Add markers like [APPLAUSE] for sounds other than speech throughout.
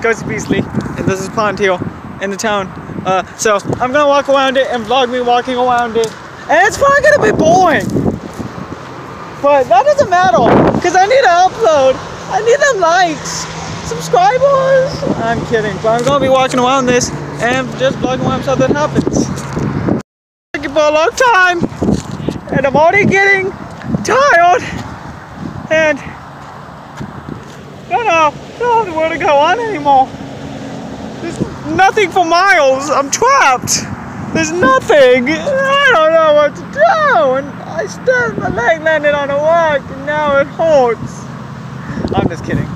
Ghosty Beastly, and this is Pond Hill in the town. Uh, so I'm gonna walk around it and vlog me walking around it, and it's probably gonna be boring. But that doesn't matter, because I need to upload. I need them likes, subscribers. I'm kidding, but I'm gonna be walking around this and just vlogging around something happens. Thank you for a long time, and I'm already getting tired, and don't know, don't know where to go on anymore. There's nothing for miles. I'm trapped. There's nothing. I don't know what to do. And I stepped, my leg landed on a rock, and now it hurts. I'm just kidding.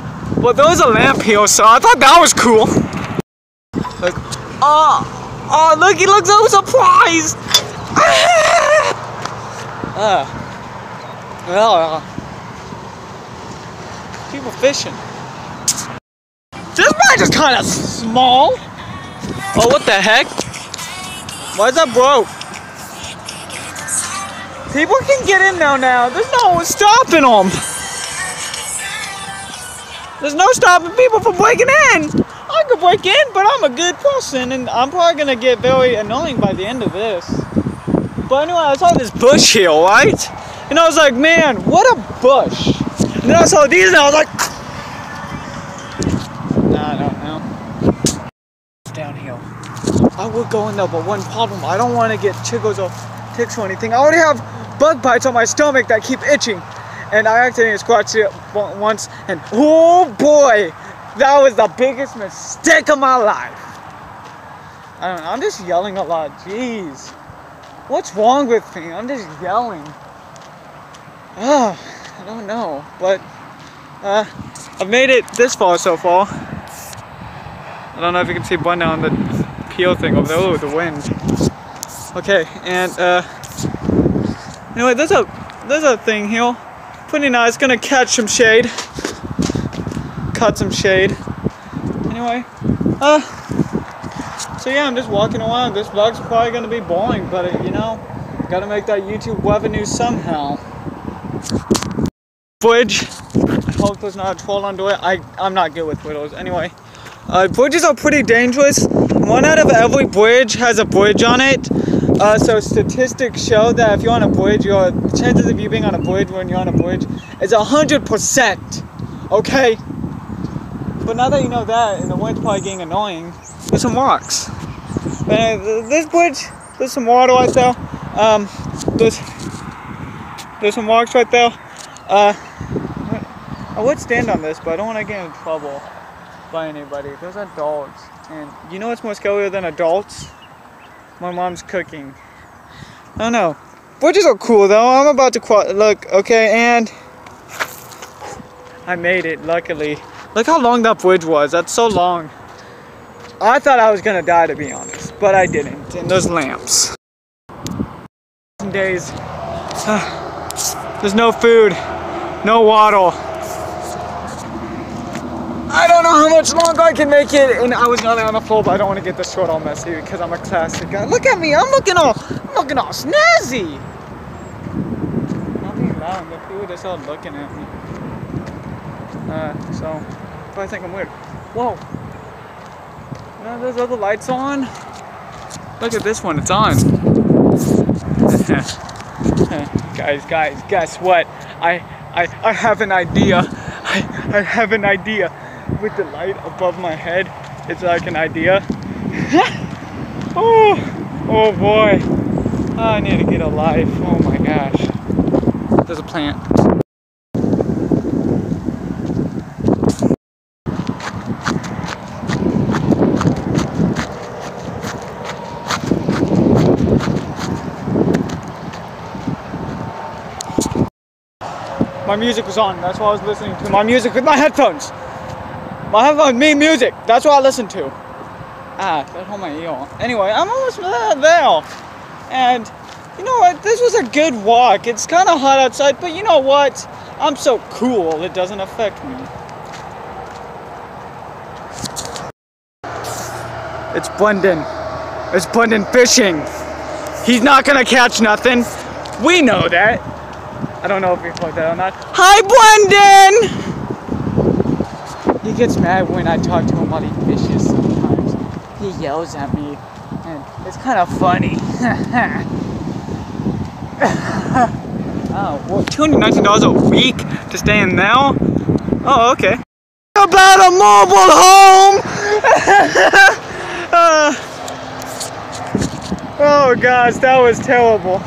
Well, there was a lamp here, so I thought that was cool. Oh, oh, look, he looks so surprised. Ah. Uh, people fishing. Bag is kind of small. Oh, what the heck? Why is that broke? People can get in now now. There's no stopping them. There's no stopping people from breaking in. I could break in, but I'm a good person, and I'm probably gonna get very annoying by the end of this. But anyway, I saw this bush here, right? And I was like, man, what a bush. And then I saw these, and I was like, nah, I. Downhill. I would go in there, but one problem, I don't want to get chiggles or ticks or anything. I already have bug bites on my stomach that keep itching. And I accidentally scratched it once, and oh boy, that was the biggest mistake of my life. I don't know, I'm just yelling a lot, jeez. What's wrong with me? I'm just yelling. Oh, I don't know, but uh, I've made it this far so far. I don't know if you can see one on the peel thing over there. Oh, the wind. Okay, and uh, anyway, there's a there's a thing here. Pretty nice. Gonna catch some shade. Cut some shade. Anyway, uh, so yeah, I'm just walking around. This vlog's probably gonna be boring, but uh, you know, gotta make that YouTube revenue somehow. Bridge. I hope there's not a troll under it. I I'm not good with widows. Anyway. Uh, bridges are pretty dangerous. One out of every bridge has a bridge on it. Uh, so statistics show that if you're on a bridge, your chances of you being on a bridge when you're on a bridge is a hundred percent. Okay. But now that you know that, and the wind's probably getting annoying, there's some rocks. And uh, this bridge, there's some water right there. Um, there's there's some rocks right there. Uh, I would stand on this, but I don't want to get in trouble by anybody. Those are. And you know what's more scarier than adults? My mom's cooking. I don't know. Bridges are cool though. I'm about to look, okay, and I made it, luckily. Look how long that bridge was. That's so long. I thought I was gonna die to be honest, but I didn't. And those lamps. Days. [SIGHS] there's no food, no water. Don't know how much longer I can make it, and I was not on the floor, but I don't want to get this short all messy because I'm a classic guy. Look at me, I'm looking all, I'm looking all snazzy. Not being loud, but people just all looking at me. Uh, so, I think I'm weird. Whoa. Now there's other lights on. Look at this one, it's on. [LAUGHS] guys, guys, guess what? I, I, I have an idea. I, I have an idea with the light above my head, it's like an idea. [LAUGHS] oh, oh boy. Ah, I need to get a life. Oh my gosh. There's a plant. My music was on, that's why I was listening to my music with my headphones. I have me music. That's what I listen to. Ah, that hold my ear. Anyway, I'm almost there. Now. And you know what? This was a good walk. It's kind of hot outside, but you know what? I'm so cool, it doesn't affect me. It's Brendan. It's Brendan fishing. He's not gonna catch nothing. We know that. I don't know if we put that or not. Hi, Brendan! He gets mad when I talk to him while he fishes sometimes. He yells at me, and it's kind of funny. [LAUGHS] oh, well, $219 a week to stay in now? Oh, okay. About a mobile home! uh, [LAUGHS] oh gosh, that was terrible.